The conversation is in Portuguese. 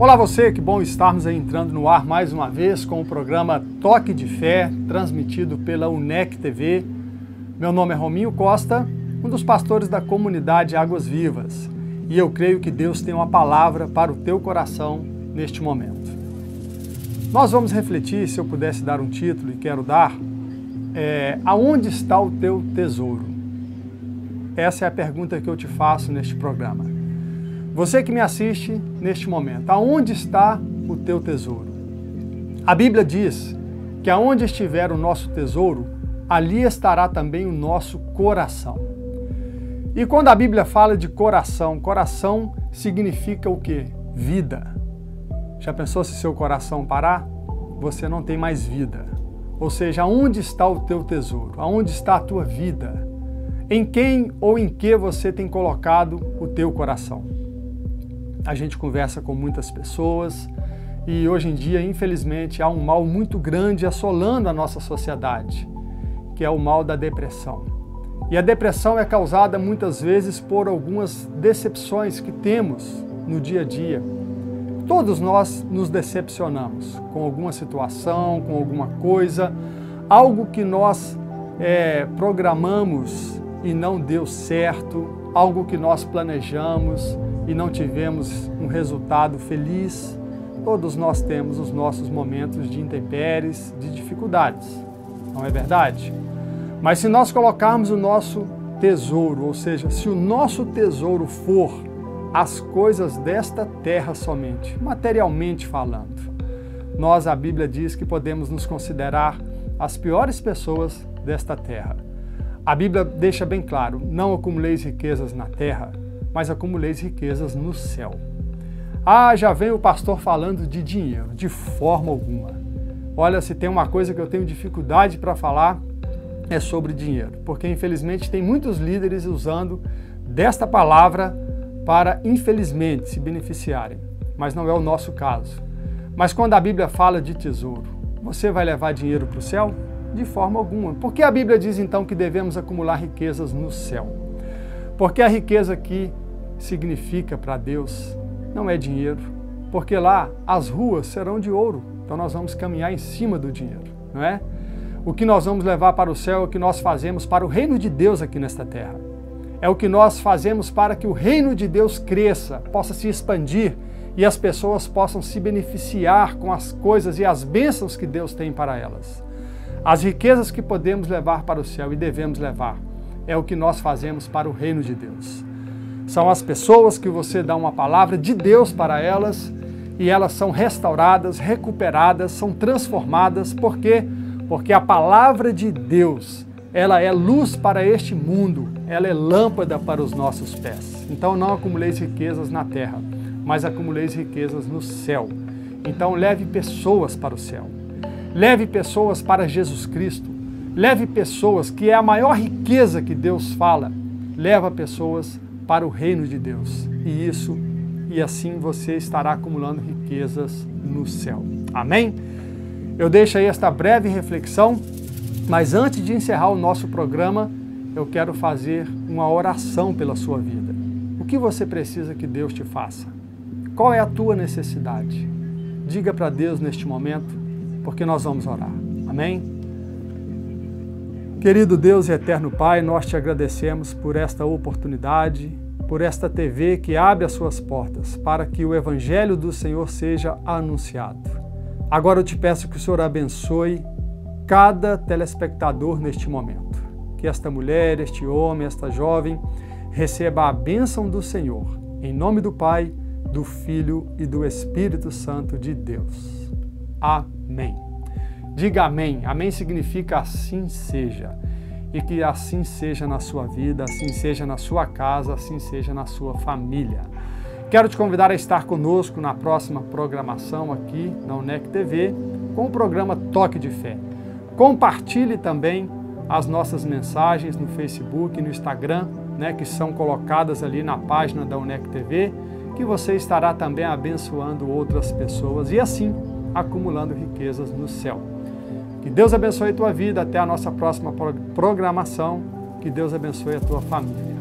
Olá você, que bom estarmos entrando no ar mais uma vez com o programa Toque de Fé, transmitido pela UNEC TV. Meu nome é Rominho Costa, um dos pastores da comunidade Águas Vivas, e eu creio que Deus tem uma palavra para o teu coração neste momento. Nós vamos refletir, se eu pudesse dar um título, e quero dar, é, aonde está o teu tesouro? Essa é a pergunta que eu te faço neste programa. Você que me assiste neste momento, aonde está o teu tesouro? A Bíblia diz que aonde estiver o nosso tesouro, ali estará também o nosso coração. E quando a Bíblia fala de coração, coração significa o quê? Vida. Já pensou se seu coração parar? Você não tem mais vida. Ou seja, aonde está o teu tesouro? Aonde está a tua vida? Em quem ou em que você tem colocado o teu coração? A gente conversa com muitas pessoas e hoje em dia, infelizmente, há um mal muito grande assolando a nossa sociedade, que é o mal da depressão. E a depressão é causada muitas vezes por algumas decepções que temos no dia a dia. Todos nós nos decepcionamos com alguma situação, com alguma coisa, algo que nós é, programamos e não deu certo, algo que nós planejamos e não tivemos um resultado feliz, todos nós temos os nossos momentos de intempéries, de dificuldades, não é verdade? Mas se nós colocarmos o nosso tesouro, ou seja, se o nosso tesouro for as coisas desta terra somente, materialmente falando, nós, a Bíblia diz que podemos nos considerar as piores pessoas desta terra. A Bíblia deixa bem claro: não acumuleis riquezas na terra, mas acumuleis riquezas no céu. Ah, já vem o pastor falando de dinheiro, de forma alguma. Olha, se tem uma coisa que eu tenho dificuldade para falar, é sobre dinheiro, porque infelizmente tem muitos líderes usando desta palavra para, infelizmente, se beneficiarem, mas não é o nosso caso. Mas quando a Bíblia fala de tesouro, você vai levar dinheiro para o céu? De forma alguma. Por que a Bíblia diz então que devemos acumular riquezas no céu? Porque a riqueza aqui significa para Deus não é dinheiro, porque lá as ruas serão de ouro, então nós vamos caminhar em cima do dinheiro, não é? O que nós vamos levar para o céu é o que nós fazemos para o reino de Deus aqui nesta terra. É o que nós fazemos para que o reino de Deus cresça, possa se expandir e as pessoas possam se beneficiar com as coisas e as bênçãos que Deus tem para elas. As riquezas que podemos levar para o céu e devemos levar é o que nós fazemos para o reino de Deus. São as pessoas que você dá uma palavra de Deus para elas e elas são restauradas, recuperadas, são transformadas. Por quê? Porque a palavra de Deus, ela é luz para este mundo, ela é lâmpada para os nossos pés. Então não acumuleis riquezas na terra, mas acumuleis riquezas no céu. Então leve pessoas para o céu. Leve pessoas para Jesus Cristo. Leve pessoas, que é a maior riqueza que Deus fala, leva pessoas para o reino de Deus. E isso, e assim você estará acumulando riquezas no céu. Amém? Eu deixo aí esta breve reflexão, mas antes de encerrar o nosso programa, eu quero fazer uma oração pela sua vida. O que você precisa que Deus te faça? Qual é a tua necessidade? Diga para Deus neste momento, porque nós vamos orar. Amém? Querido Deus e eterno Pai, nós te agradecemos por esta oportunidade, por esta TV que abre as suas portas para que o Evangelho do Senhor seja anunciado. Agora eu te peço que o Senhor abençoe cada telespectador neste momento. Que esta mulher, este homem, esta jovem receba a bênção do Senhor. Em nome do Pai, do Filho e do Espírito Santo de Deus. Amém. Diga amém. Amém significa assim seja. E que assim seja na sua vida, assim seja na sua casa, assim seja na sua família. Quero te convidar a estar conosco na próxima programação aqui na UNEC TV com o programa Toque de Fé. Compartilhe também as nossas mensagens no Facebook e no Instagram, né, que são colocadas ali na página da UNEC TV, que você estará também abençoando outras pessoas e assim acumulando riquezas no céu. Que Deus abençoe a tua vida até a nossa próxima programação. Que Deus abençoe a tua família.